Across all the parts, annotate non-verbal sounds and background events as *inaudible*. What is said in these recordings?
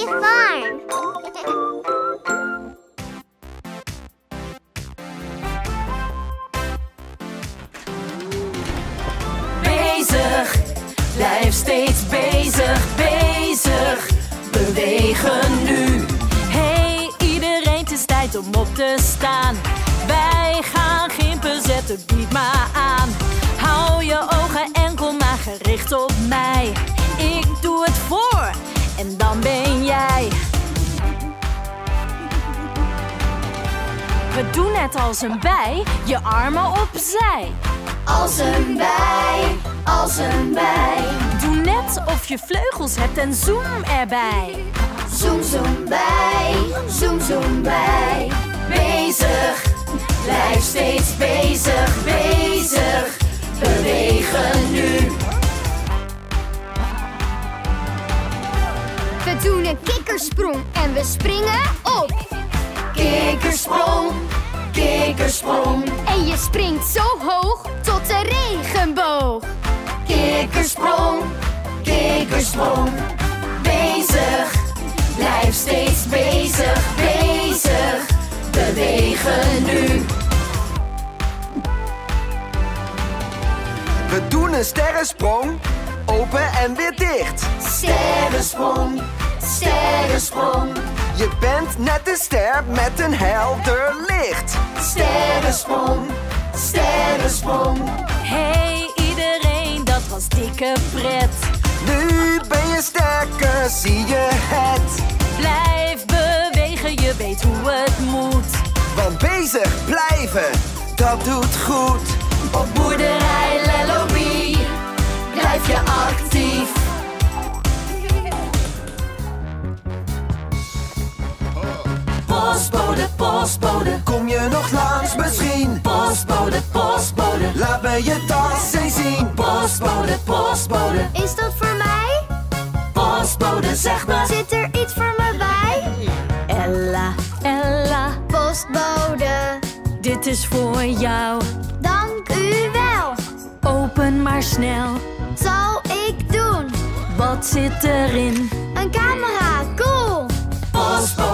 Eva. We doen net als een bij, je armen opzij. Als een bij, als een bij. Doe net of je vleugels hebt en zoom erbij. Zoom, zoom bij, zoom, zoom bij. Bezig, blijf steeds bezig, bezig. Bewegen nu. We doen een kikkersprong en we springen op. Kikkersprong, kikkersprong. En je springt zo hoog tot de regenboog. Kikkersprong, kikkersprong. Bezig, blijf steeds bezig, bezig. Bewegen nu. We doen een sterrensprong, open en weer dicht. Sterrensprong, sterrensprong. Je bent net een ster met een helder licht. Sterrensprong, sterrensprong. Hey iedereen, dat was dikke pret. Nu ben je sterker, zie je het. Blijf bewegen, je weet hoe het moet. Want bezig blijven, dat doet goed. Op boerderij Lelobie blijf je actief. Postbode, postbode, Kom je nog langs misschien? postbode, postbode. Laat me je tas eens zien. Postbode, postbode, Is dat voor mij? postbode, zeg maar. Zit er iets voor me bij? Ella, Ella, Postbode, dit is voor jou. dank u wel. Open maar snel, Zal ik doen. wat zit erin? Een camera.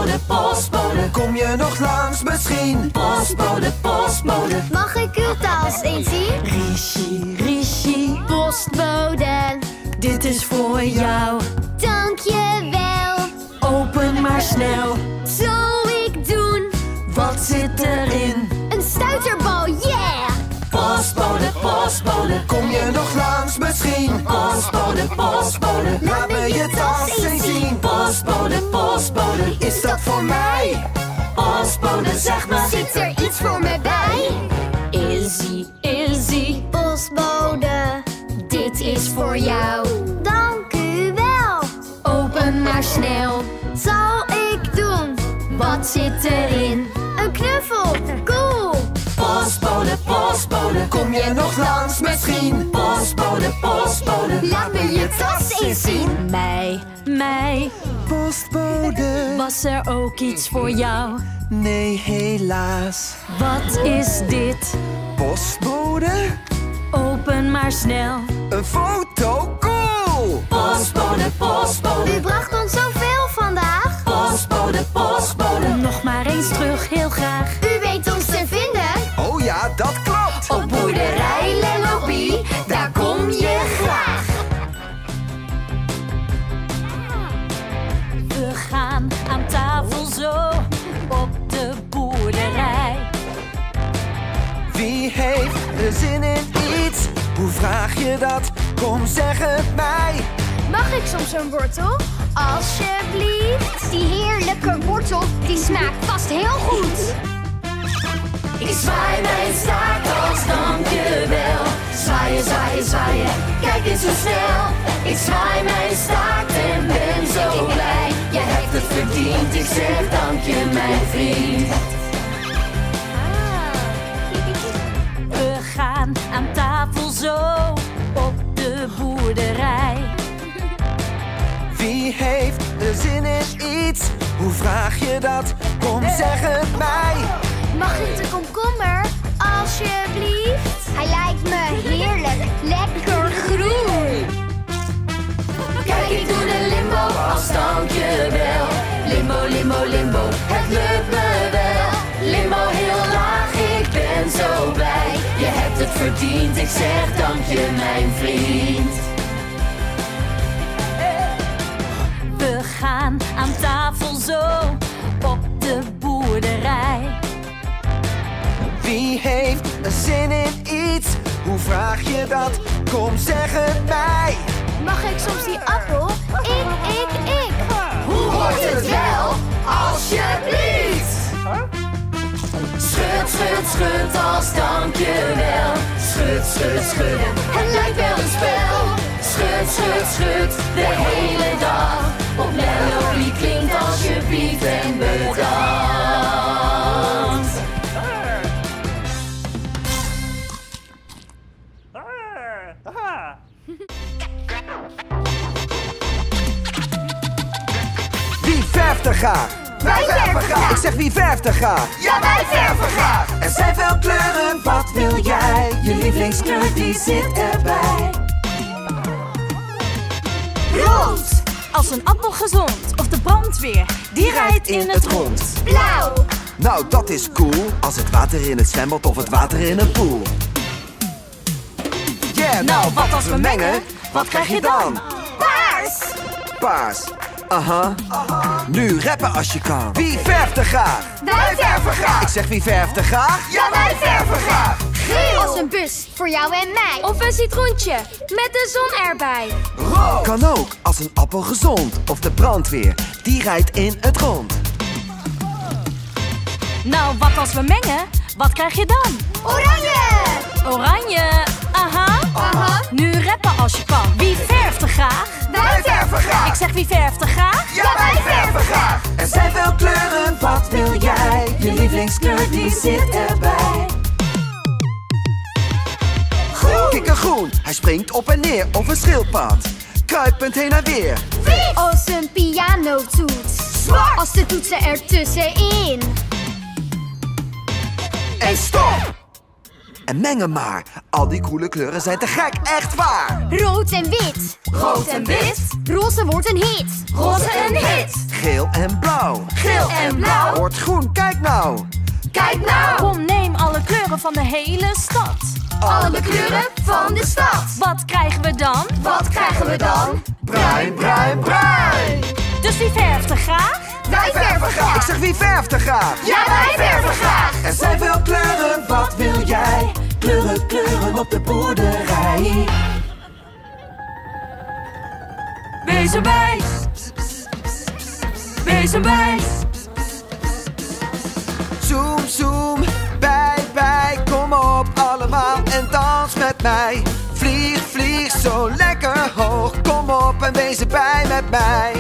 Postbode, postbode, Kom je nog langs misschien? postbode, postbode. Mag ik uw tas eens zien? Rishi, Rishi, Postbode, dit is voor jou. dank je wel. Open maar snel, Zal ik doen. wat zit erin? Postbode, Kom je nog langs misschien? postbode, postbode. Laat me je tas eens zien. Postbode, postbode, Is dat voor mij? postbode, zeg maar. Zit er iets voor me bij? Izzy, Izzy, Postbode, dit is voor jou. dank u wel. Open maar snel, Zal ik doen. wat zit erin? Een knuffel. Postbode, Kom je nog langs misschien? postbode, postbode. Laat me je tas eens zien. Mij, mij, Postbode. was er ook iets voor jou? Nee, helaas. Wat is dit? Postbode? Open maar snel. Een foto? Cool! Postbode, postbode, U bracht ons zoveel vandaag. postbode, postbode. Nog maar eens terug, heel graag. Heeft er zin in iets? Hoe vraag je dat? Kom, zeg het mij. Mag ik soms een wortel? Alsjeblieft. Die heerlijke wortel, die smaakt vast heel goed. Ik zwaai mijn staart als dankjewel. Zwaaien, zwaaien, zwaaien, kijk eens hoe snel. Ik zwaai mijn staart en ben zo blij. Je hebt het verdiend, ik zeg dank je mijn vriend. zo op de boerderij. Wie heeft de zin in iets? Hoe vraag je dat? Kom, zeg het mij. Mag ik de komkommer? Alsjeblieft. Hij lijkt me heerlijk. Lekker groen. Kijk, ik doe de limbo als dankjewel. Limbo, limbo, limbo. Het lukt me wel. Limbo heel laag, ik ben zo blij verdient. Ik zeg dank je, mijn vriend. We gaan aan tafel zo op de boerderij. Wie heeft een zin in iets? Hoe vraag je dat? Kom, zeg het mij. Mag ik soms die appel? Ik, ik, ik. Hoe wordt het wel? Alsjeblieft! Schud, schud, schud als dankjewel. Schud, schud, schudden. Het lijkt wel een spel. Schud, schud, schud. De hele dag. Op melodie klinkt alsjeblieft en bedankt. Wie verft er graag? Wij verven graag. Ik zeg wie verft er graag? Ja, wij verven graag! Er zijn veel kleuren, wat wil jij? Je lievelingskleur die zit erbij. Rood, Als een appel gezond of de brandweer, die rijdt in het rond. blauw, Nou, dat is cool. Als het water in het zwembad of het water in een pool. Yeah, nou, wat als we mengen? Wat krijg je dan? paars, Paars. Aha. Nu rappen als je kan. Wie verft er graag? wij verven Ik graag! zeg wie verft er graag? Ja, wij verven graag! Geel, Als een bus voor jou en mij. Of een citroentje met de zon erbij. Rood. Kan ook als een appel gezond. Of de brandweer, die rijdt in het rond. Nou, wat als we mengen? Wat krijg je dan? oranje, Oranje, aha. aha, Nu rappen als je kan. Wie verft er graag? wij verven graag! Ik zeg wie verft er graag? Ja, wij verven graag! Er zijn veel kleuren, wat wil jij? Je lievelingskleur die zit erbij. Groen, Kikkergroen, hij springt op en neer of een schildpad. Kruipend heen en weer. wit, Als een pianotoets. zwart, Als de toetsen ertussenin. En stop! En mengen maar. Al die coole kleuren zijn te gek, echt waar. Rood en wit. rood en wit, Roze wordt een hit. roze en hit, Geel en blauw. geel en blauw. Wordt groen, kijk nou. Kijk nou, Kom, neem alle kleuren van de hele stad. alle kleuren van de stad. Wat krijgen we dan? Wat krijgen we dan? Bruin, bruin, bruin. Dus wie verft er graag? Wij verven Ik zeg wie verft er graag? Ja, wij verven graag! Er zijn veel kleuren, wat wil jij? Kleuren, kleuren op de boerderij. Wees erbij. Wees erbij. Zoom, zoom, bij, bij, kom op allemaal en dans met mij. Vlieg, vlieg zo lekker hoog, kom op en wees erbij met mij.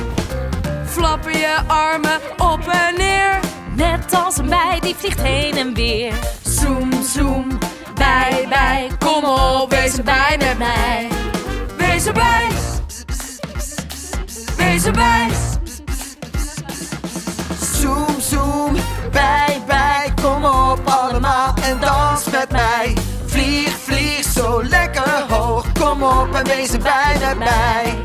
Flapper je armen op en neer. Net als een bij die vliegt heen en weer. Zoom, zoom, bij, bij. Kom op, wees erbij met mij. Wees erbij. Wees erbij. Zoom, zoom, bij, bij, kom op allemaal en dans met mij. Vlieg, vlieg zo lekker hoog, kom op en wees erbij met mij.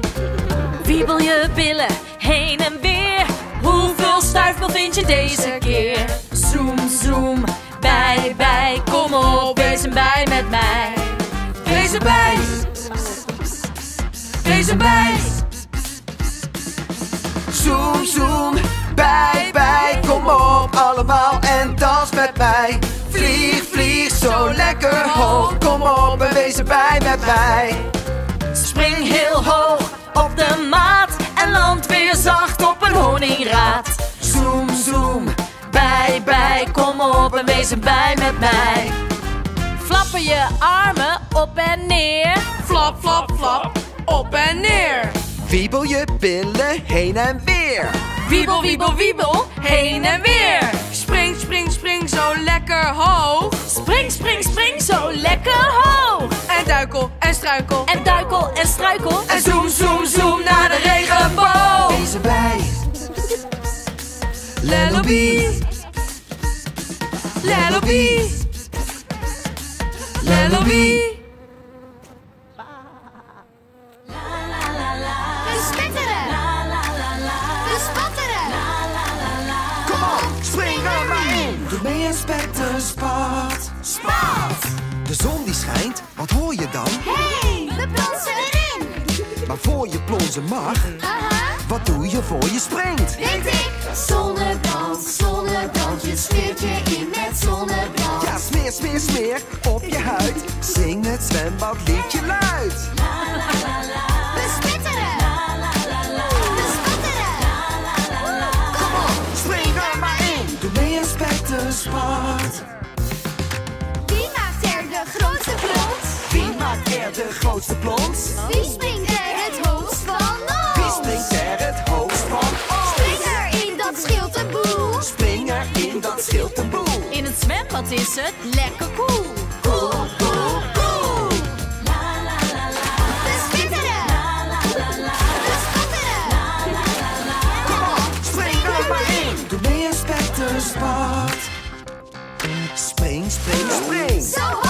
Wiebel je billen heen en weer. Hoeveel stuifmeel vind je deze keer? Zoom, zoom, bij, bij. Kom op, wees erbij met mij. Wees erbij. Wees erbij. Zoom, zoom, bij, bij, kom op allemaal en dans met mij. Vlieg, vlieg zo lekker hoog, kom op wees erbij met mij. Spring heel hoog op de maat en land weer zacht op een honingraad. Zoom, zoom, Bij, bij, kom op en wees erbij met mij. Flapper je armen op en neer. Flap, flap, flap, op en neer. wiebel je billen heen en weer. Wiebel, wiebel, wiebel, heen en weer. Spring, spring, spring zo lekker hoog. Spring, spring, spring zo lekker hoog. En duikel en struikel. En duikel en struikel. En zoom, zoom, zoom naar de regenboog. Wees erbij. Lelobie, Lelobie. Lelobie. We spetteren. We spatteren. kom op, spring er maar in. Doe mee. Spat! Wat hoor je dan? Hey, we plonsen erin. Maar voor je plonzen mag, Haha, wat doe je voor je springt? weet ik. Zonnebrand, zonnebrand, je smeert je in met zonnebrand. Ja, smeer, smeer, smeer op je huid. Zing het zwembadliedje luid. Er de grootste plons? Wie springt er het hoogst van Wie ons? springt er het hoogst van Spring erin, dat scheelt een boel. Spring erin, dat scheelt een boel. In het zwembad is het lekker cool. Cool, cool, cool. We spitteren. We spatteren. Kom op, Spring er maar in. Doe mee een spectersport. Spring, spring, spring. zo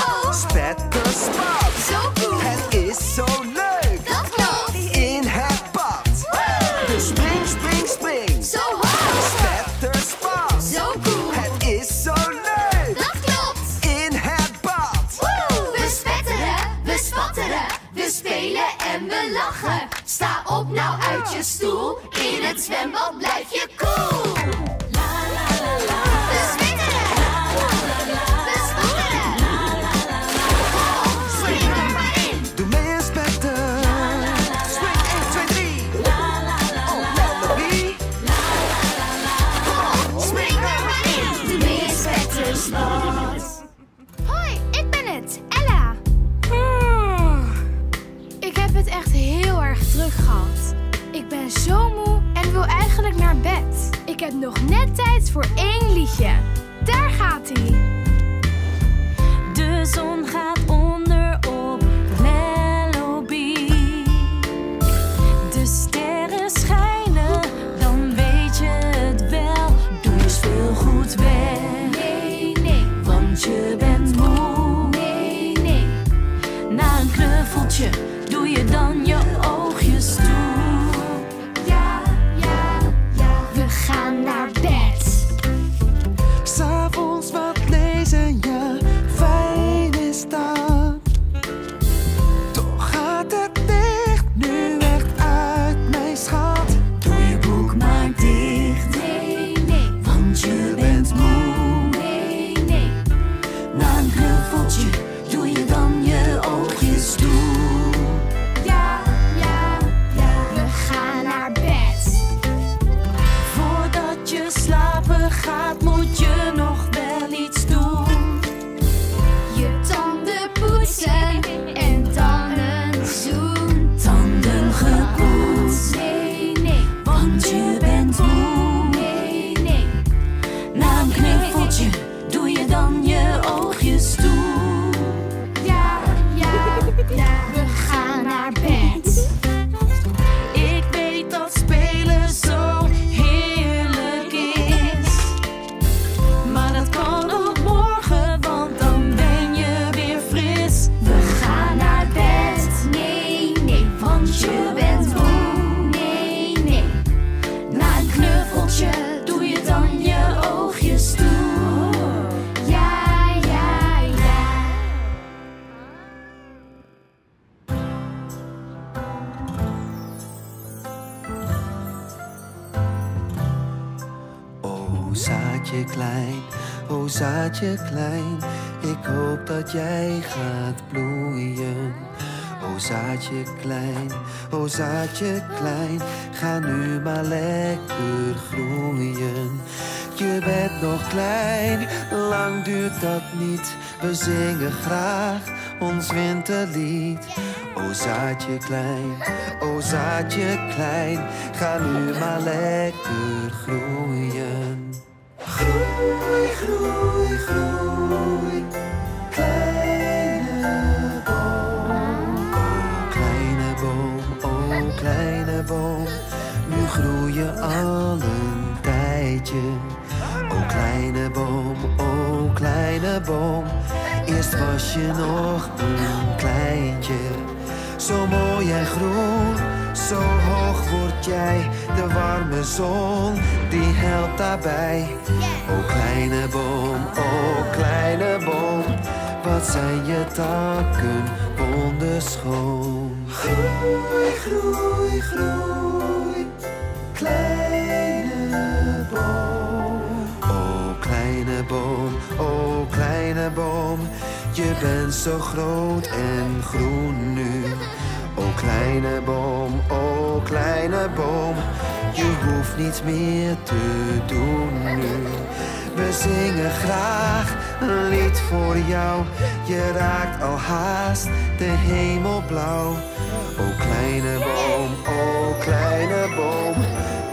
gaat, moet klein. Ik hoop dat jij gaat bloeien. Oh zaadje klein, oh zaadje klein. Ga nu maar lekker groeien. Je bent nog klein, lang duurt dat niet. We zingen graag ons winterlied. O zaadje klein, o zaadje klein, ga nu maar lekker groeien. Groei, groei, kleine boom. Kleine boom, o kleine boom, nu groei je al een tijdje. O kleine boom, o kleine boom, eerst was je nog een kleintje. Zo mooi en groen, zo hoog word jij. De warme zon, die helpt daarbij. O kleine boom, o kleine boom, wat zijn je takken wonderschoon. Groei, groei, groei, kleine boom. O kleine boom, o kleine boom, je bent zo groot en groen nu. Kleine boom, o kleine boom, je hoeft niets meer te doen nu. We zingen graag een lied voor jou. Je raakt al haast de hemel blauw. O kleine boom, o kleine boom,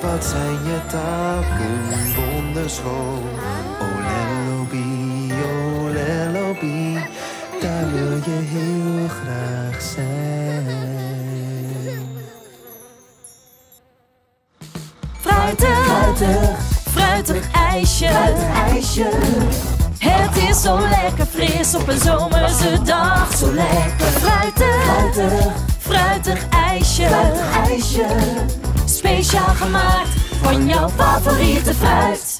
wat zijn je takken wonderschoon. O lellobi, o lellobi, daar wil je heel graag zijn. Fruitig, fruitig, fruitig ijsje. ijsje. Het is zo lekker fris op een zomerse dag. Zo lekker fruitig, fruitig, fruitig ijsje. ijsje. Speciaal gemaakt van jouw favoriete fruit.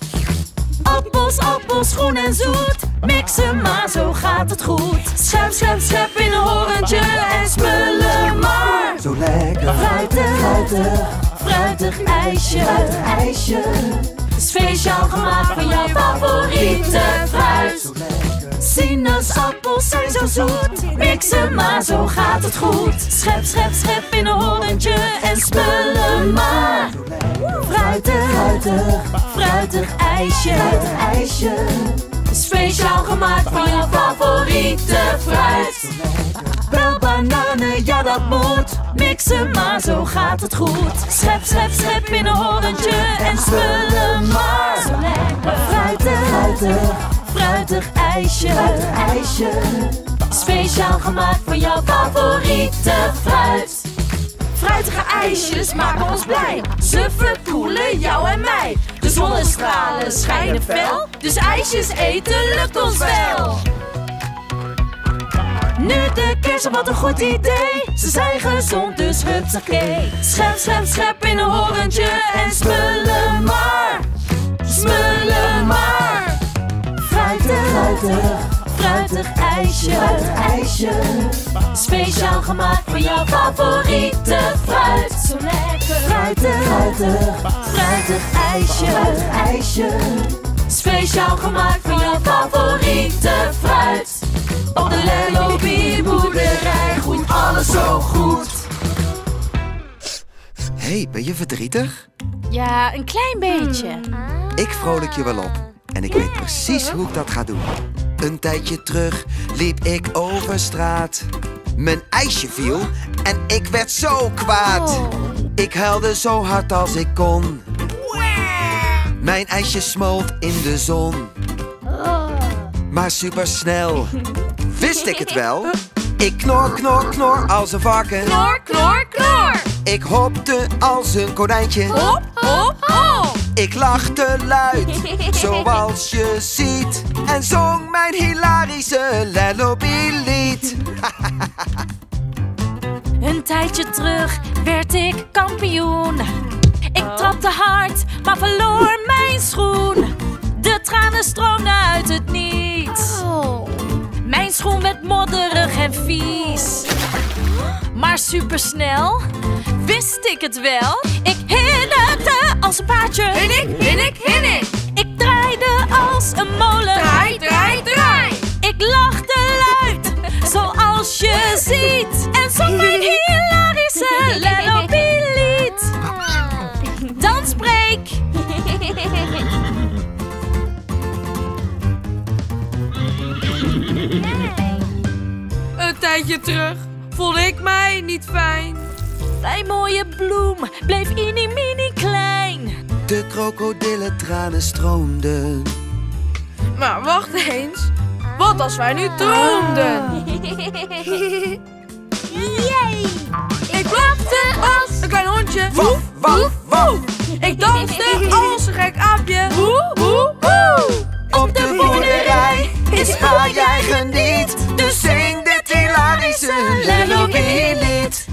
Appels, appels, groen en zoet. Mixen maar, zo gaat het goed. Schep, schep, schep in een horentje en smullen maar. Zo lekker, Fruitig, fruitig, fruitig ijsje. ijsje. Speciaal gemaakt van jouw favoriete fruit. Sinaasappels zijn zo zoet. Mixen maar, zo gaat het goed. Schep, schep, schep in een horentje en spullen maar. Fruitig, fruitig, fruitig ijsje. ijsje. Speciaal gemaakt van jouw favoriete fruit. Wel bananen, ja dat moet. Mixen maar, zo gaat het goed. Schep, schep, schep in een horentje en spullen maar. Fruitig, fruitig, fruitig ijsje. ijsje. Speciaal gemaakt van jouw favoriete fruit. Fruitige ijsjes maken ons blij. Ze verkoelen jou en mij. De zonnestralen schijnen fel. Dus ijsjes eten lukt ons wel. Nu de kersen, wat een goed idee. Ze zijn gezond, dus hupsakee. Schep, schep, schep in een horentje en smullen maar. Smullen maar. Fruitig, fruitig, fruitig ijsje. ijsje. Speciaal gemaakt van jouw favoriete fruit. Zo lekker. Fruitig, fruitig, fruitig ijsje. ijsje. Speciaal gemaakt van jouw favoriete fruit. Op de Lelobie boerderij groeit alles zo goed. hey, ben je verdrietig? Ja, een klein beetje. Ik vrolijk je wel op. En ik weet precies hoe ik dat ga doen. Een tijdje terug liep ik over straat. Mijn ijsje viel en ik werd zo kwaad. Ik huilde zo hard als ik kon. Mijn ijsje smolt in de zon. Maar supersnel *laughs* wist ik het wel. Ik knor, knor, knor als een varken. Knor, knor, knor. Ik hopte als een konijntje. Hop, hop, hop. Ik lachte luid, *laughs* zoals je ziet. En zong mijn hilarische Lelobie-lied. *laughs* Een tijdje terug werd ik kampioen. Ik trapte hard, maar verloor mijn schoen. De tranen stroomden uit het niets. Oh. Mijn schoen werd modderig en vies. Maar supersnel wist ik het wel. Ik hinnekte als een paardje. Hinnik, hinnik, hinnik. Ik draaide als een molen. Draai, draai, draai. Ik lachte luid, zoals je ziet. En zong mijn hilarische Lelopie-lied. *laughs* tijdje terug voelde ik mij niet fijn. Mijn mooie bloem bleef mini mini klein. De krokodillentranen stroomden. Maar wacht eens. Wat als wij nu droomden? *laughs* Ik blafte als een klein hondje. Waf, waf, waf. Ik danste als een gek aapje. Woe, woe, woe. Op de boerderij is waar jij geniet. Dus zing dit hilarische Lelobie-lied.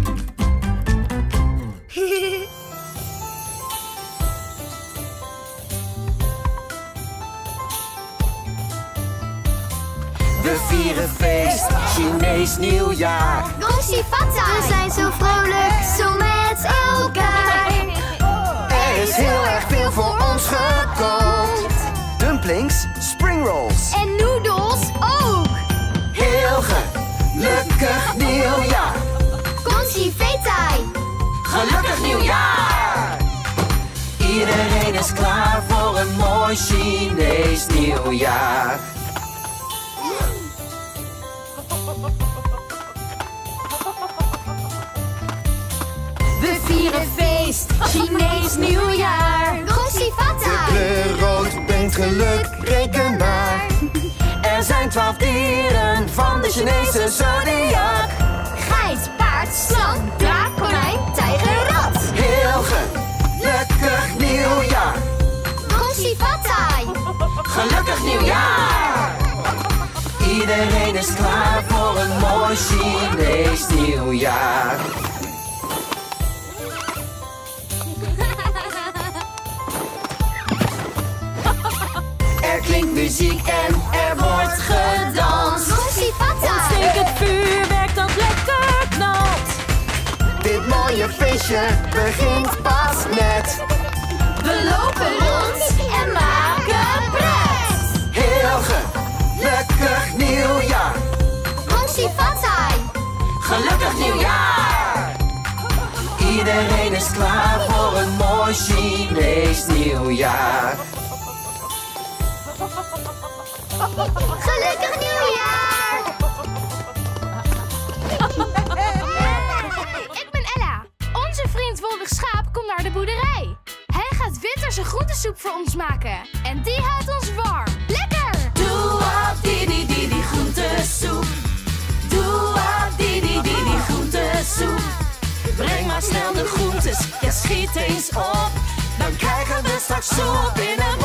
We vieren feest, Chinees nieuwjaar. Fata. We zijn zo vrolijk, zo met elkaar. Er is heel erg Gelukkig nieuwjaar! Iedereen is klaar voor een mooi Chinees nieuwjaar. We vieren feest, Chinees nieuwjaar. De Fata. kleur rood brengt geluk rekenbaar. Er zijn twaalf dieren van de Chinese zodiac. Geit, paard, slang, draak, Gelukkig nieuwjaar! Iedereen is klaar voor een mooi Chinees nieuwjaar. Er klinkt muziek en er wordt gedanst. Steek het vuurwerk dat lekker knalt. Dit mooie feestje begint pas net. We lopen rond nieuwjaar. Fata. Gelukkig nieuwjaar! Iedereen is klaar voor een mooi Chinees nieuwjaar. Gelukkig nieuwjaar. *laughs* Ik ben Ella. Onze vriend Wolwig Schaap komt naar de boerderij. Hij gaat winterse groentesoep voor ons maken. En die houdt ons warm. Groentesoep. Doe die die groentesoep. Breng maar snel de groentes, ja schiet eens op. Dan krijgen we straks soep in een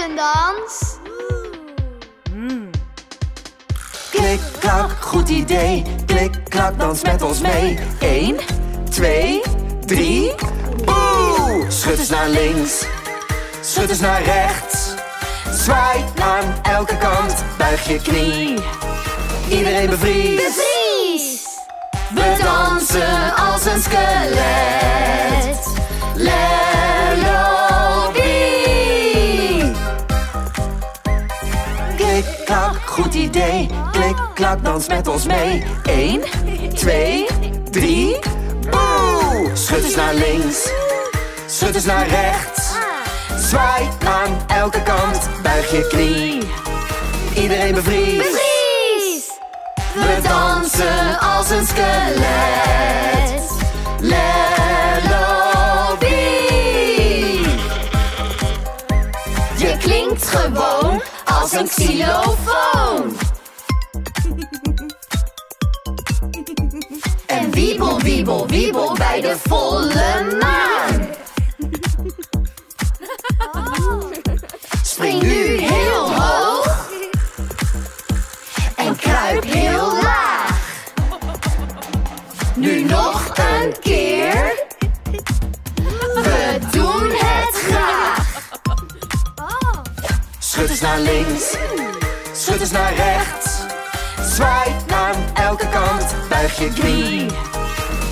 skelettendans? Klik, klak, goed idee. Klik, klak, dans met ons mee. 1, 2, 3. Boe! Schud eens naar links. Schud eens naar rechts. Zwaai aan elke kant. Buig je knie. Iedereen bevries. Vries! We dansen als een skelet. Lelobie. Dans met ons mee. 1, 2, 3. Boe! Schud eens naar links. Schud eens naar rechts. Zwaai aan elke kant. Buig je knie. Iedereen bevries. Vries! We dansen als een skelet. Lelobie. Je klinkt gewoon als een xylofoon. En wiebel, wiebel, wiebel bij de volle maan. Spring nu heel hoog. En kruip heel laag. Nu nog een keer. We doen het graag. Schud eens naar links, schud eens naar rechts. Zwaai naar elke kant, buig je knie.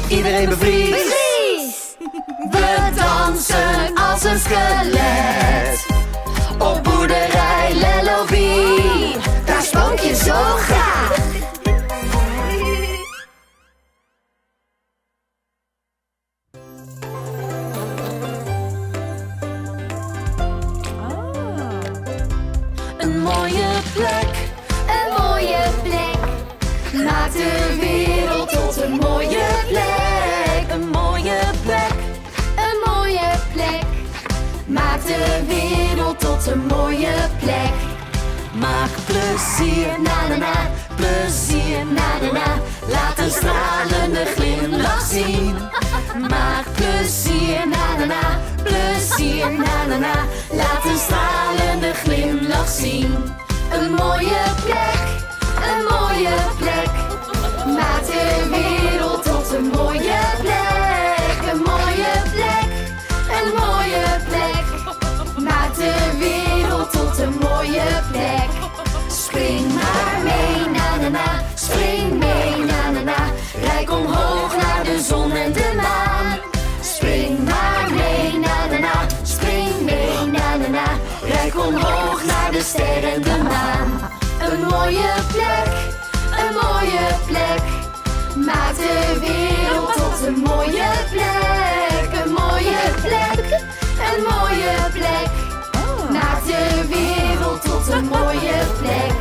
Iedereen bevriest. *laughs* We dansen als een skelet. Op boerderij Lellovie. Daar spook je zo graag. Maak de wereld tot een mooie plek. Een mooie plek. Een mooie plek. Maak de wereld tot een mooie plek. Maak plezier. Na na na, Plezier. na na na. Laat een stralende glimlach zien. Maak plezier. Na na na, plezier. Na na na. Laat een stralende glimlach zien. Een mooie plek, een mooie plek. De wereld tot een mooie plek. Een mooie plek, een mooie plek. Maak de wereld tot een mooie plek. Spring maar mee, na na na. Spring mee, na na na. Rijk omhoog naar de zon en de maan. Spring maar mee, na na na. Spring mee, na na na. Rijk omhoog naar de ster en de maan. Een mooie plek, een mooie plek. Maak de wereld tot een mooie plek. Een mooie plek, een mooie plek. Maak de wereld tot een mooie plek.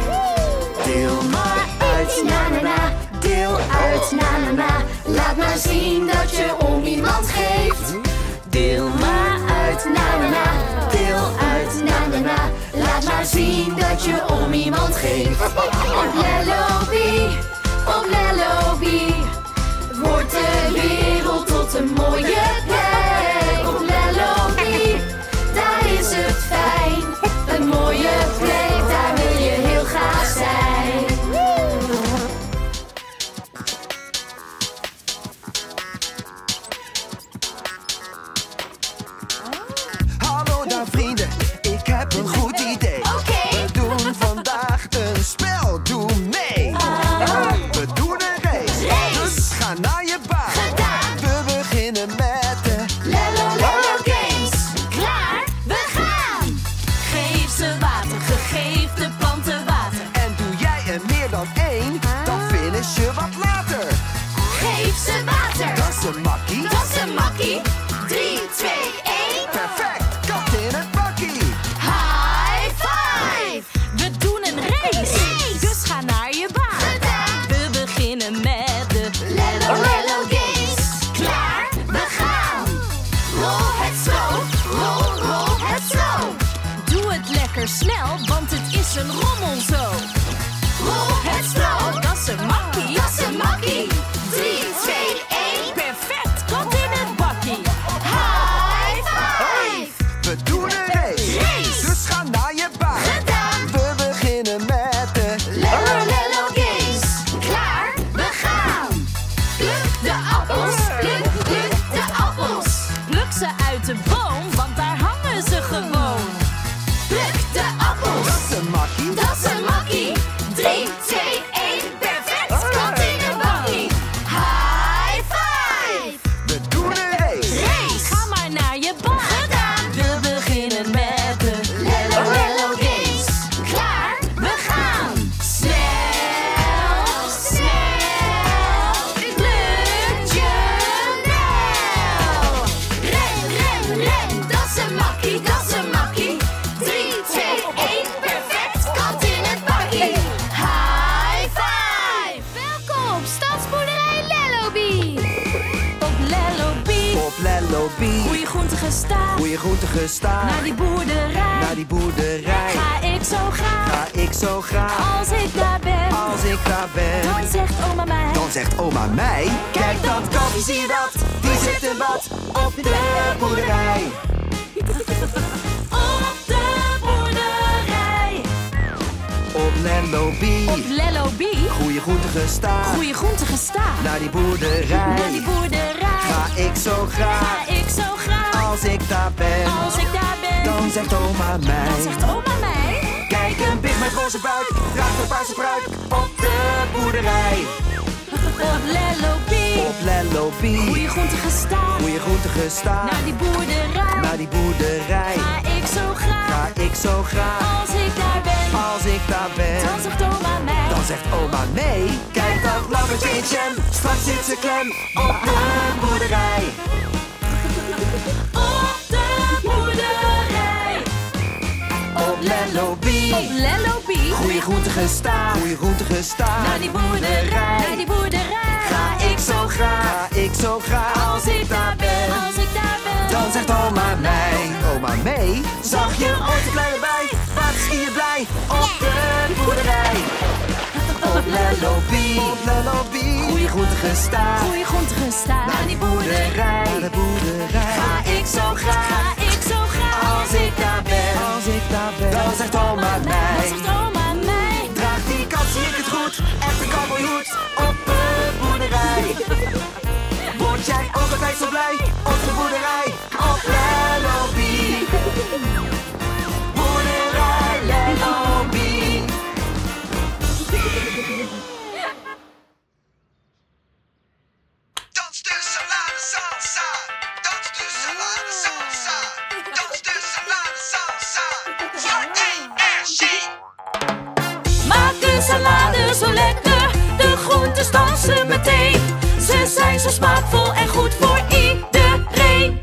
Deel maar uit, Na na na, deel uit, na na na. Laat maar zien dat je om iemand geeft. Deel maar uit. Na na na, deel uit, na na na. Laat maar zien dat je om iemand geeft. Op Lellovie, op Lellovie. Wordt de wereld tot een mooie gestaag. Goeie groente gestaag. Naar die boerderij. Naar die boerderij. Ga ik zo graag. Ga ik zo graag. Als ik daar ben. Als ik daar ben. Dan zegt oma mij. Dan zegt oma mij. Kijk dat kalfje, zie je dat? Die zit te wat op de boerderij. *laughs* Op de boerderij. Op Lello B. Op Lello B. Goeie groente gestaag. Goeie groente gestaag. Naar die boerderij. Naar die boerderij. Ga ik zo graag. Ga ik zo graag. Als ik daar ben. Als ik daar ben. Dan zegt oma mij. Dan zegt oma mij. Kijk, een pig met roze buik. Draagt een paarse pruik. Op de boerderij. Op Lello B. Op B. Goeie groente gestaag. Goeie groente gestaag. Naar die boerderij. Naar die boerderij. Ga ik zo graag. Ga ik zo graag. Als ik daar ben. Als ik daar ben. Dan zegt oma mij. Dan zegt oma nee. Kijk dat lammetje in jam. Straks zit ze klem. Op de boerderij. Op de boerderij. Op Lello B. Op Lello B. Goeie groente gestaag. Goeie groente gestaag. Naar die boerderij. Naar die boerderij. Ga ik zo graag. Ga ik zo graag. Als ik daar ben. Als ik daar ben. Dan zegt oma mij. Oma mee. Zag je ooit een kleine bij? Wat zie je blij? Op de boerderij. Op Lello B. Op Lello B. Goeie groente gestaag. Goeie grond gestaan. Naar die boerderij. Naar de boerderij. Ga ik zo graag. Ga ik zo graag. Als ik daar ben. Als ik daar ben. Dan zegt oma Dan mij. zegt oma mij. Draag die kat, zie ik het goed. Echt een cowboyhoed. Op de boerderij. Word jij ook altijd zo blij? Op de boerderij. Op Lello zo smaakvol en goed voor iedereen.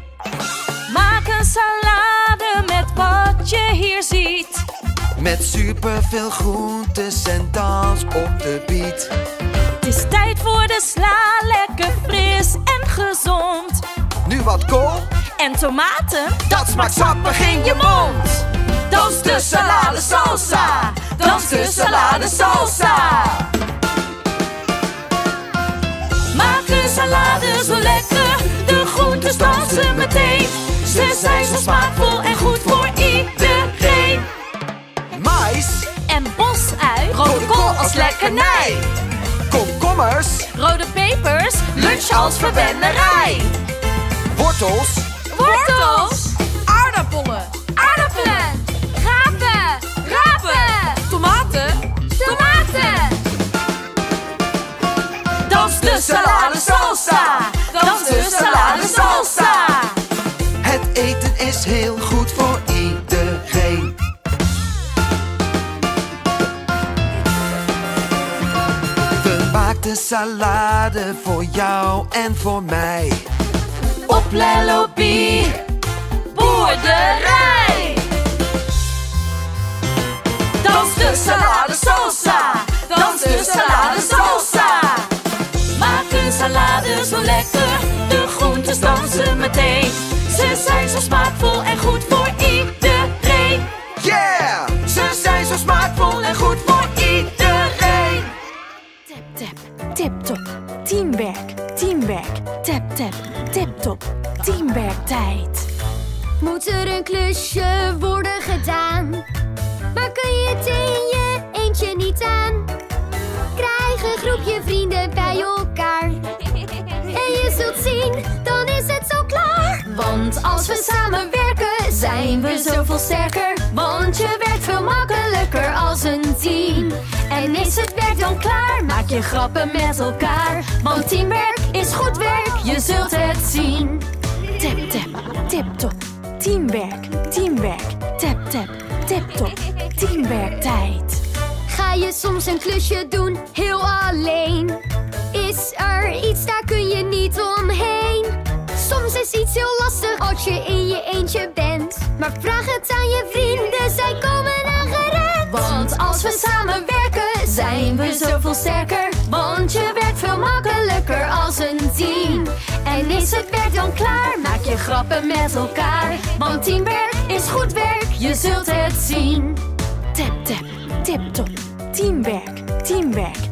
Maak een salade met wat je hier ziet. Met superveel groentes en dans op de beat. Het is tijd voor de sla. Lekker fris en gezond. Nu wat kool, En tomaten. dat smaakt sappig in je mond. Dans de salade salsa. Dans de salade salsa. Salade zo lekker. De groentes dansen meteen. Ze zijn zo smaakvol en goed voor iedereen. Mais, En bosui, rode kool als lekkernij. komkommers, Rode pepers, lunch als verwennerij. wortels, Wortels, aardappelen, salsa. Dans de salade salsa. Het eten is heel goed voor iedereen. We maakten salade voor jou en voor mij. Op B. Boerderij. Dans de salade salsa. Salade zo lekker. De groentes dansen meteen. Je grappen met elkaar. Want teamwerk is goed werk, je zult het zien. Tap, tap, tip top. Teamwerk, teamwerk. Tap, tap, tip top. Teamwerktijd. Ga je soms een klusje doen, heel alleen? Is er iets, daar kun je niet omheen? Soms is iets heel lastig als je in je eentje bent. Maar vraag het aan je vrienden, zij komen aan gerend. Want als we samenwerken, zijn we zoveel sterker. Want je werkt veel makkelijker als een team. En is het werk dan klaar, maak je grappen met elkaar. Want teamwerk is goed werk, je zult het zien. Tap tap, tip top. Teamwerk, teamwerk.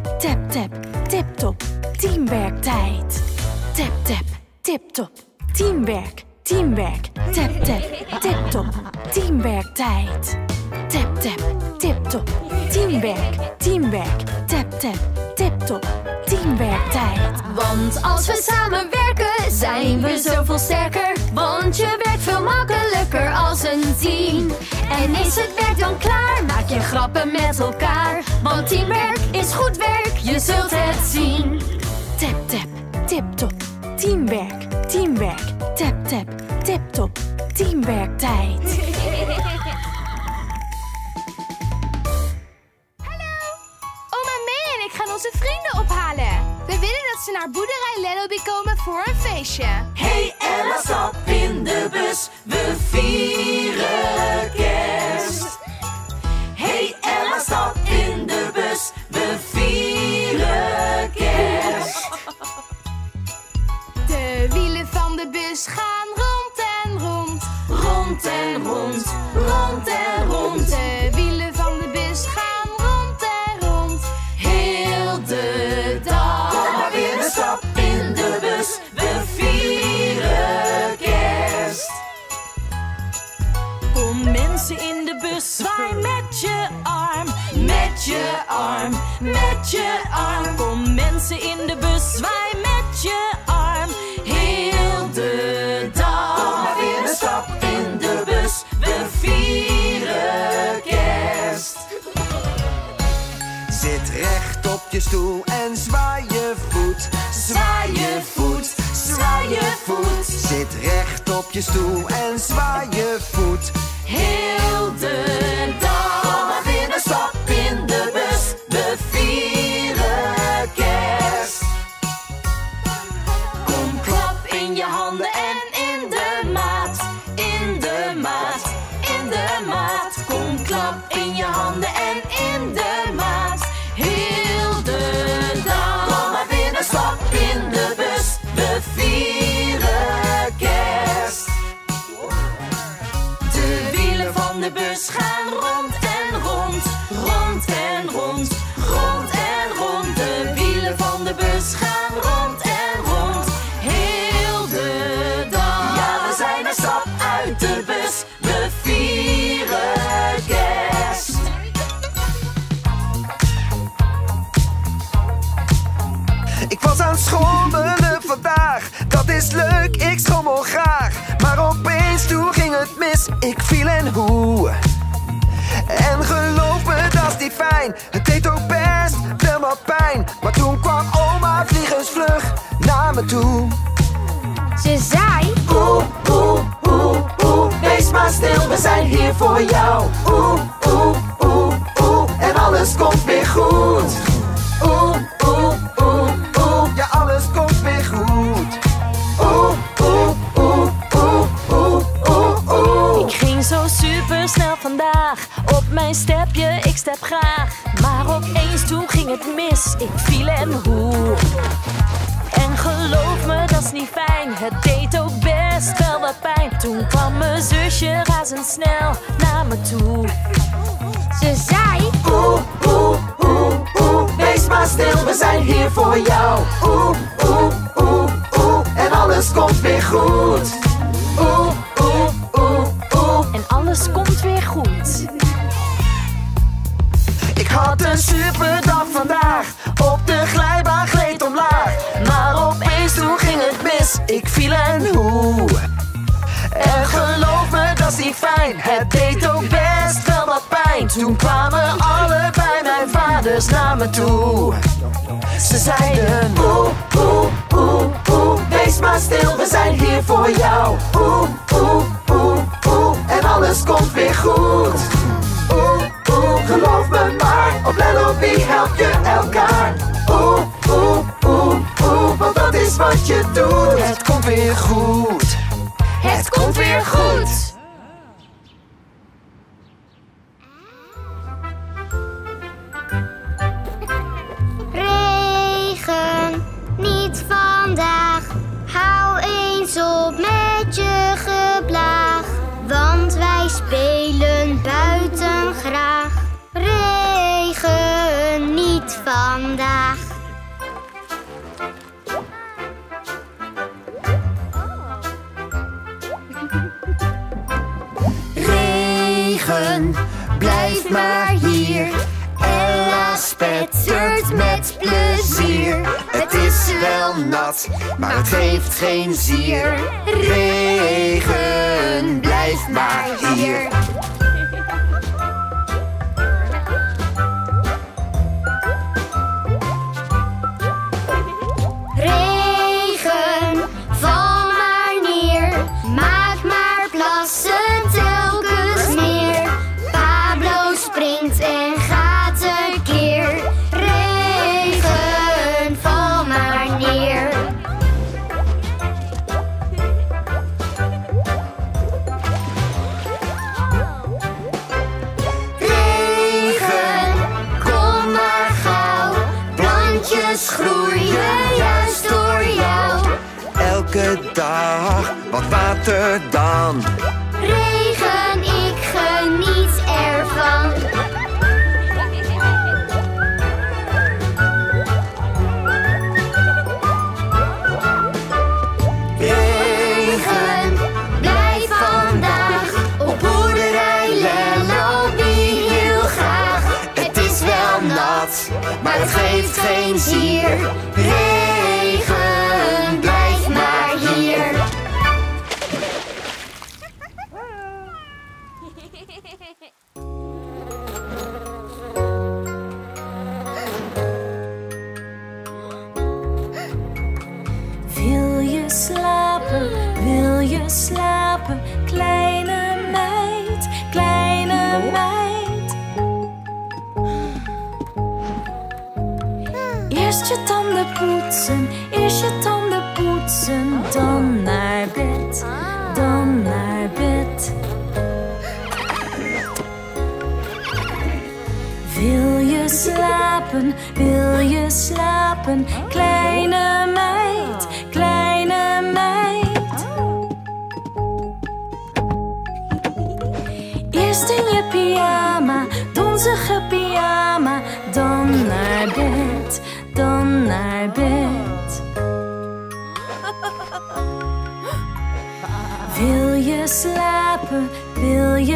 En is het werk dan klaar, maak je grappen met elkaar. Want teamwerk is goed werk, je zult het zien. Tap tap, tip top. Teamwerk, teamwerk. Tap tap, tip top. Teamwerktijd. Oma Mee en ik gaan onze vrienden ophalen. We willen dat ze naar boerderij Lennoby komen voor een feestje. Hey Ella, stap in de bus, we vieren stap in de bus, we vieren kerst. De wielen van de bus gaan rond en rond. Rond en rond, rond en rond, met je arm, met je arm. Kom mensen in de bus, zwaai met je arm, heel de dag. Kom maar weer een stap in de bus, we vieren kerst. Zit recht op je stoel en zwaai je voet. Zwaai je voet, zwaai je voet, Zit recht op je stoel en zwaai je voet. heel de dag. Zijn hier voor jou. Ze zeiden, Oeh, oeh, oeh, oeh. Wees maar stil, we zijn hier voor jou. Oeh, oeh, oeh, oeh. En alles komt weer goed. Oeh, oeh, geloof me maar. Op Lelobby help je elkaar. Oeh, oeh, oeh, oeh. Want dat is wat je doet. het komt weer goed. Het komt weer goed. vandaag. Regen, blijf maar hier. Ella spettert met plezier. Het is wel nat, maar het geeft geen zier. Regen, blijf maar hier. Dan. Regen, ik geniet ervan. Regen, blijf vandaag op boerderij heel graag. Het is wel nat, maar het geeft geen zier.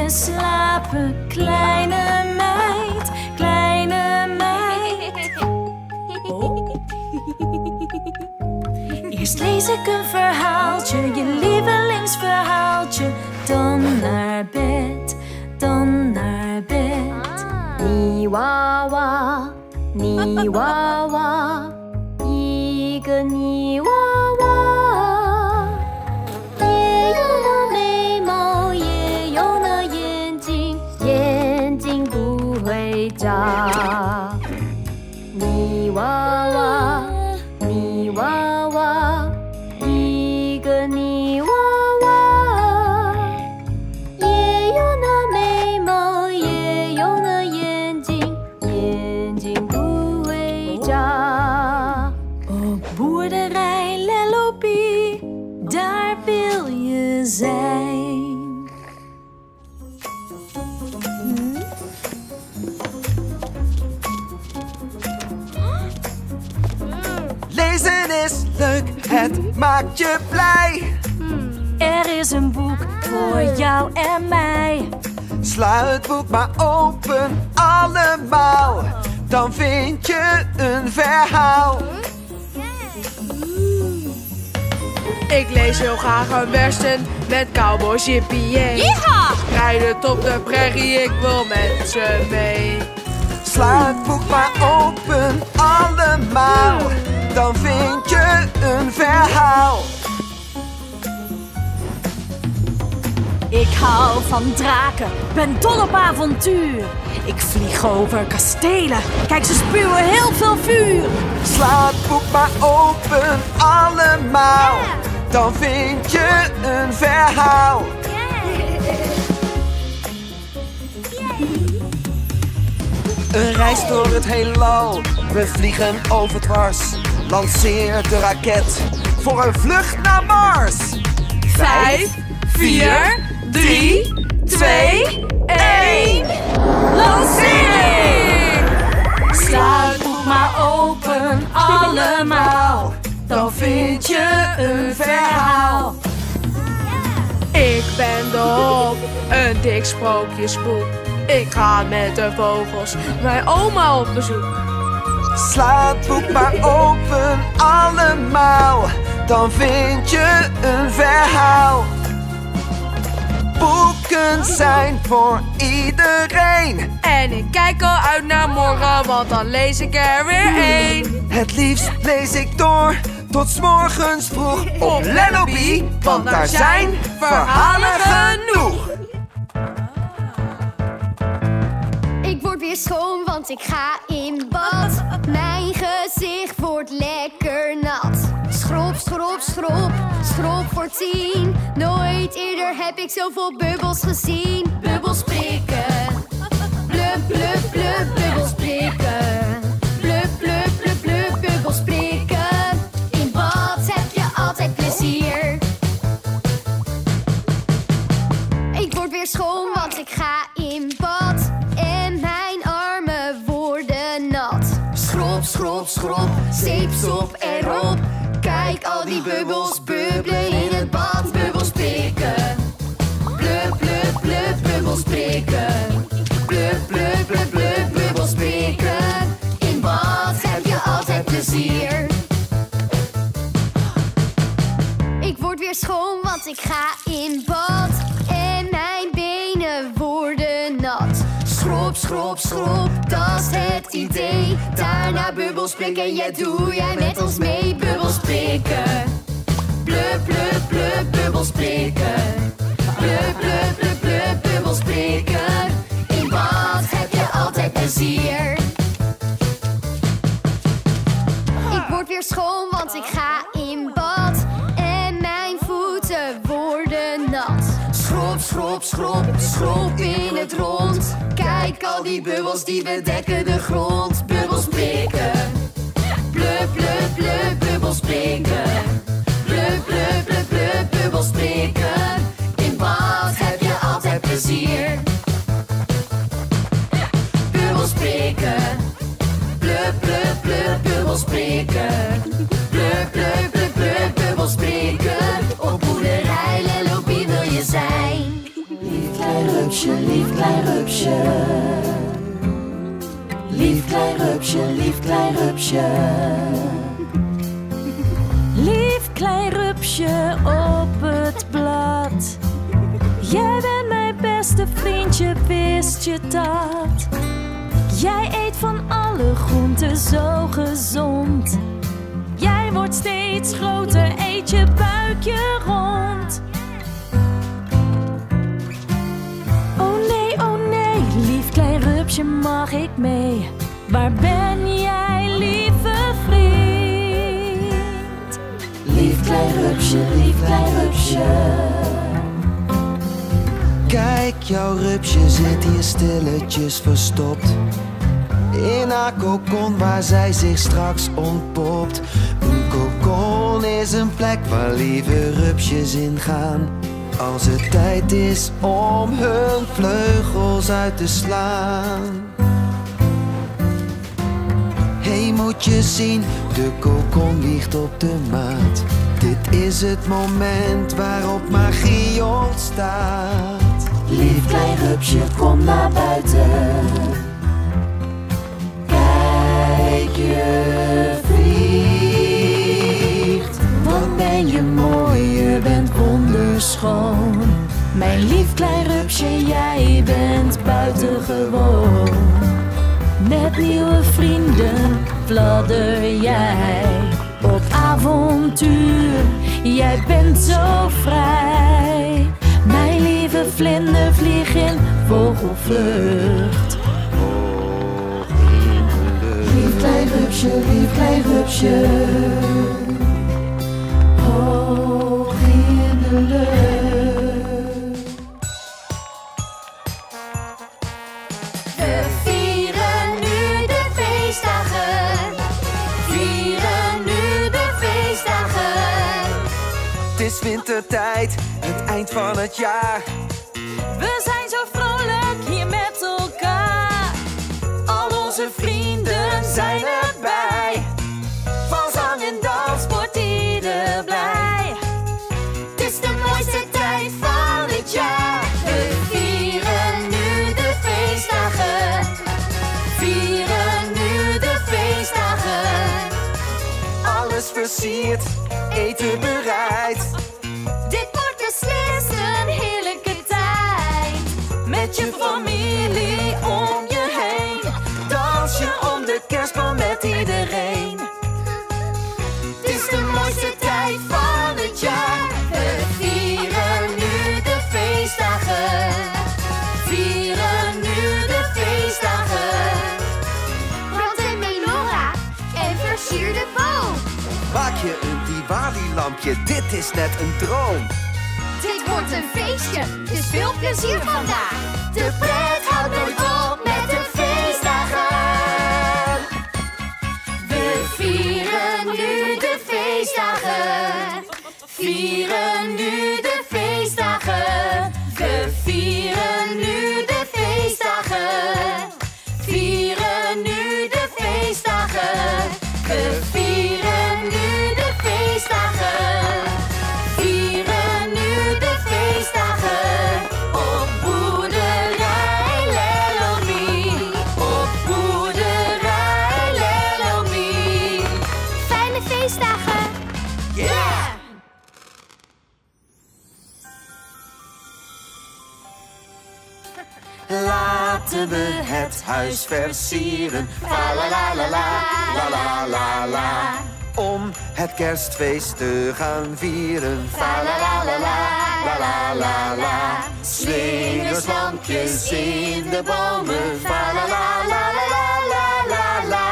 je slapen, kleine meid, kleine meid. Eerst lees ik een verhaaltje, je lievelingsverhaaltje, dan naar bed, dan naar bed. Ni wa wa, ni wa wa, 一个泥娃 Maakt je blij. Er is een boek voor jou en mij. Sla het boek maar open, allemaal. Dan vind je een verhaal. Ik lees heel graag een western met cowboys, yippie Rijden op de prairie, ik wil met ze mee. Sla het boek maar open, allemaal. Dan vind je een verhaal. Ik hou van draken, ben dol op avontuur. Ik vlieg over kastelen, kijk ze spuwen heel veel vuur. Sla het boek maar open, allemaal. Dan vind je een verhaal. Een reis door het heelal. We vliegen over dwars. Lanceer de raket voor een vlucht naar Mars. Vijf, vier, drie, twee, één. Lancering! Sla het boek maar open, allemaal. Dan vind je een verhaal. Ik ben de hop, een dik sprookjesboek. Ik ga met de vogels mijn oma op bezoek. Sla het boek maar open allemaal, dan vind je een verhaal. Boeken zijn voor iedereen. En ik kijk al uit naar morgen, want dan lees ik er weer één. Het liefst lees ik door tot 's morgens vroeg op Lennobie, want daar zijn verhalen genoeg. Ik word weer schoon, want ik ga in bad. Mijn gezicht wordt lekker nat. Schrop, schrop, schrop, schrop voor tien. Nooit eerder heb ik zoveel bubbels gezien. Bubbels prikken. Blub, blub, blub, bubbels prikken. Blub, blub, blub, bubbels prikken. In bad heb je altijd plezier. Schrop, zeepsop erop. Kijk al die bubbels bubbelen in het bad. Bubbels prikken. Blub, blub, blub, bubbels prikken. Blub, blub, blub, blub, bubbels prikken. In bad heb je altijd plezier. Ik word weer schoon, want ik ga in bad. En mijn benen worden nat. Schrop, schrop, schrop, dat is het idee. Bubbels prikken, ja doe jij met ons mee. Bubbels prikken. Blub, blub, blub, bubbels prikken. Blub, blub, blub, blub, bubbels prikken. In bad heb je altijd plezier. Ik word weer schoon, want ik ga Schrop, schrop, in het rond. Kijk al die bubbels die bedekken de grond. Bubbels prikken. Blub, blub, blub, bubbels prikken. Blub, blub, blub, blub, bubbels prikken. In bad heb je altijd plezier. Bubbels prikken. Blub, blub, blub, bubbels prikken. Blub, blub, blub, blub, bubbels prikken. Op boerderij Lellopie wil je zijn. Klein rupsje, lief klein rupsje. Lief klein rupsje, lief klein rupsje. Lief klein rupsje op het blad. Jij bent mijn beste vriendje, wist je dat? Jij eet van alle groenten zo gezond. Jij wordt steeds groter, eet je buikje rond. Rupsje, mag ik mee? Waar ben jij, lieve vriend? Lief klein rupsje, lief klein rupsje. Kijk, jouw rupsje zit hier stilletjes verstopt. In haar kokon waar zij zich straks ontpopt. Een kokon is een plek waar lieve rupsjes in gaan. Als het tijd is om hun vleugels uit te slaan. Hey, moet je zien, de kokon wiegt op de maat. Dit is het moment waarop magie ontstaat. Lief klein rupsje, kom naar buiten. Kijk, je vliegt. Wat ben je mooi, je bent wonderschoon. Mijn lief klein rupsje, jij bent buitengewoon. Met nieuwe vrienden fladder jij op avontuur. Jij bent zo vrij. Mijn lieve vlinder, vlieg in vogelvlucht. Lief klein rupsje, lief klein rupsje. is wintertijd, het eind van het jaar. We zijn zo vrolijk hier met elkaar. Al onze vrienden zijn erbij. Van zang en dans wordt ieder blij. Het is de mooiste tijd van het jaar. We vieren nu de feestdagen. Vieren nu de feestdagen. Alles versiert kerstboom met iedereen. Het is de mooiste tijd van het jaar. We vieren nu de feestdagen. Vieren nu de feestdagen. Brand een menorah en versier de boom. Maak je een Diwali-lampje, dit is net een droom. Dit wordt een feestje, dus veel plezier vandaag. De pret 沙河。huis versieren. Fa la la la la, la la la la. Om het kerstfeest te gaan vieren. Fa la la la la, la la la la. In de bomen. Fa la la la la la la la.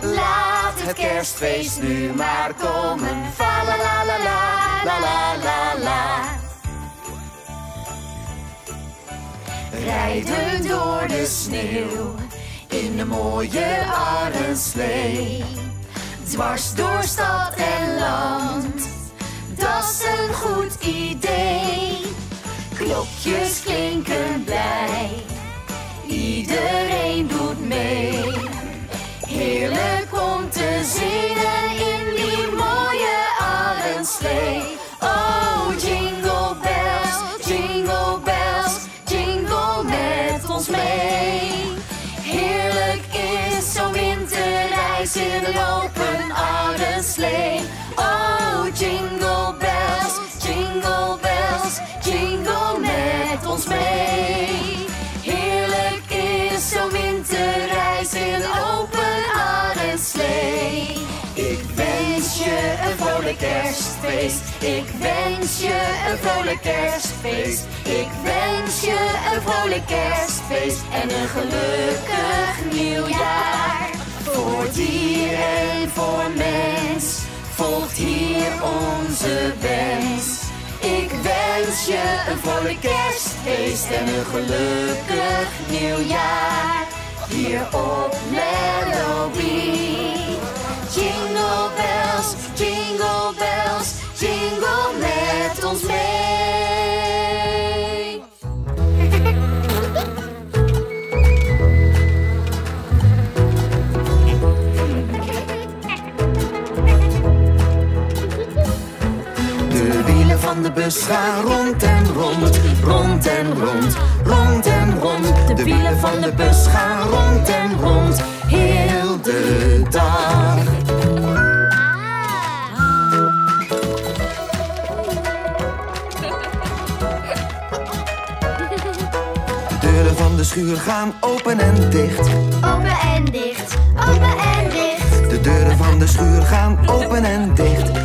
Laat het kerstfeest nu maar komen. Fa la la la la, la la la la. Rijden door de sneeuw in de mooie arenslee. Dwars door stad en land, dat is een goed idee. Klokjes klinken blij, iedereen doet mee. Vrolijk kerstfeest. Ik wens je een vrolijk kerstfeest. Ik wens je een vrolijk kerstfeest en een gelukkig nieuwjaar. Voor dier en voor mens volgt hier onze wens. Ik wens je een vrolijk kerstfeest en een gelukkig nieuwjaar. Hier op Melody. Jingle bells, jingle met ons mee. De wielen van de bus gaan rond en rond, rond en rond, rond en rond. De wielen van de bus gaan rond en rond, heel de dag. De schuur gaan open en dicht. Open en dicht, open en dicht. De deuren van de schuur gaan open en dicht,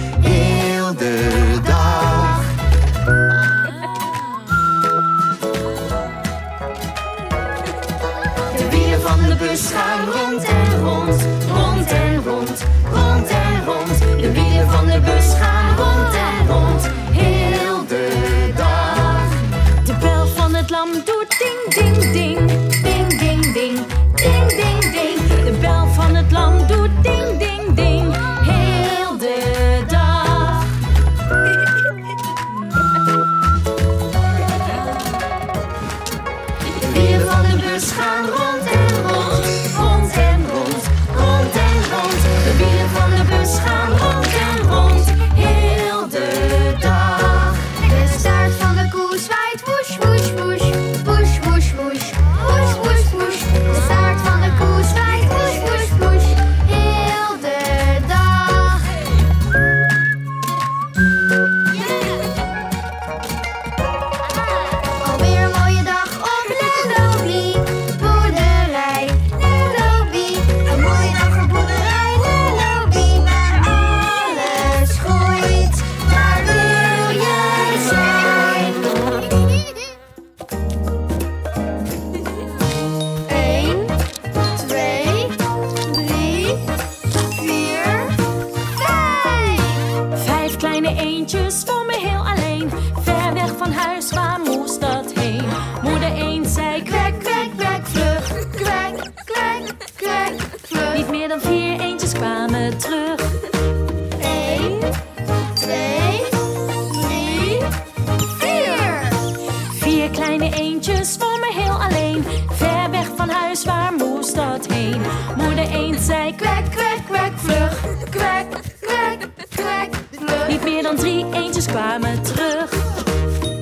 huis, waar moest dat heen? Moeder eend zei kwek, kwek, kwek, vlug. Kwek, kwek, kwek, vlug. Niet meer dan drie eendjes kwamen terug.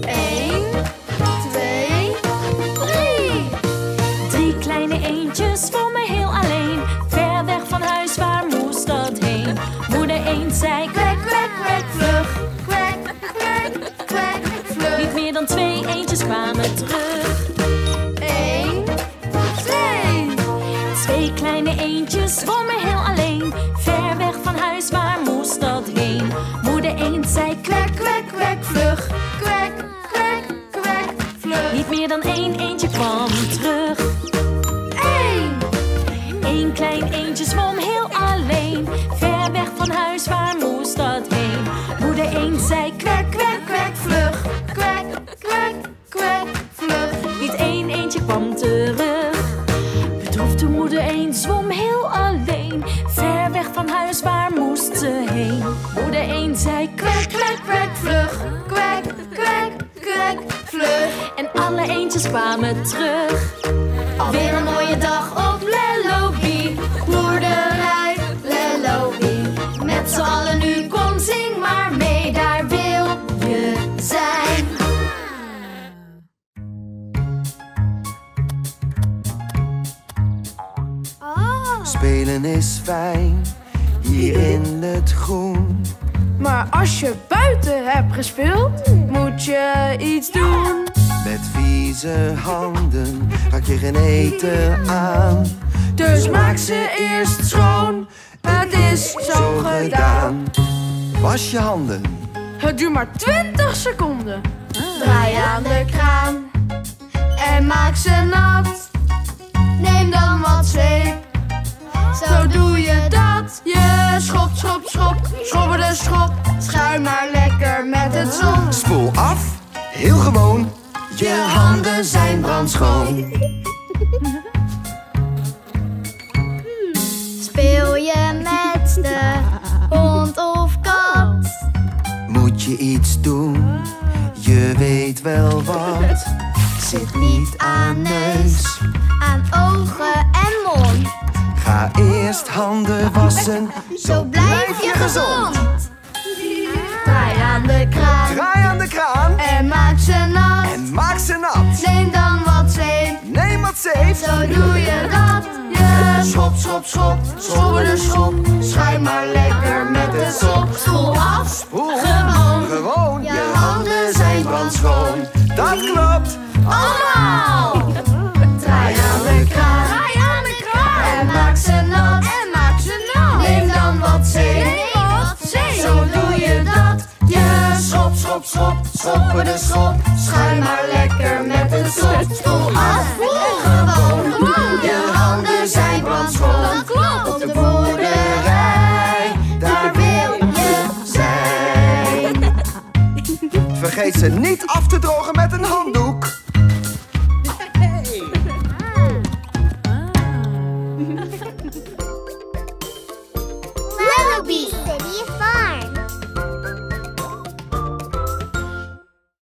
Eén, twee, drie. Drie kleine eendjes zwommen heel alleen. Ver weg van huis, waar moest dat heen? Moeder eend zei kwek, kwek, kwek, vlug. Kwek, kwek, kwek, vlug. Niet meer dan twee eendjes kwamen terug. Eerst schoon. Het is zo gedaan. Was je handen, Het duurt maar 20 seconden. Draai aan de kraan en maak ze nat. Neem dan wat zeep, zo doe je dat. Je schop, schop, schop, de schop. Schuim maar lekker met het zon. spoel af, heel gewoon. Je handen zijn brandschoon. De hond of kat? Moet je iets doen, je weet wel wat. Zit niet aan neus, Aan ogen en mond, ga eerst handen wassen. zo blijf je gezond. Draai aan de kraan Draai aan de kraan en maak ze nat. en maak ze nat. Neem dan wat zeep, Zo doe je dat. Je Schop, schop, schop, schobber de schop, Schuim maar lekker met het zon. spoel af. spoel. Gewoon. Gewoon, je handen zijn brandschoon. Dat klopt. Allemaal! Draai aan de kraan. Draai aan de kraan. En maak ze nat. Schop schop, schop, schop, schoppen de schop. Schuim maar lekker met een schop. Spoel af, gewoon. Je handen zijn brandschoon. Op de boerderij, daar wil je zijn. Vergeet ze niet af te drogen met een handdoek. Lullaby. Ah.